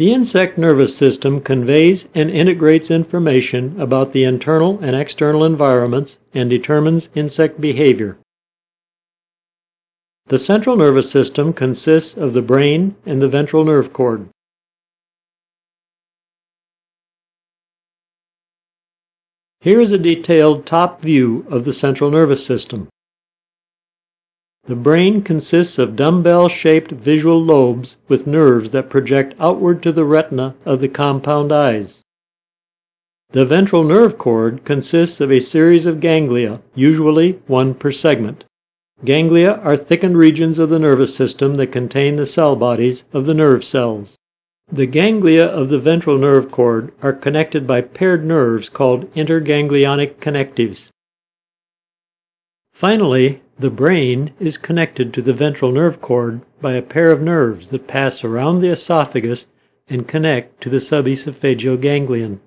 The insect nervous system conveys and integrates information about the internal and external environments and determines insect behavior. The central nervous system consists of the brain and the ventral nerve cord. Here is a detailed top view of the central nervous system. The brain consists of dumbbell-shaped visual lobes with nerves that project outward to the retina of the compound eyes. The ventral nerve cord consists of a series of ganglia, usually one per segment. Ganglia are thickened regions of the nervous system that contain the cell bodies of the nerve cells. The ganglia of the ventral nerve cord are connected by paired nerves called interganglionic connectives. Finally, the brain is connected to the ventral nerve cord by a pair of nerves that pass around the esophagus and connect to the subesophageal ganglion.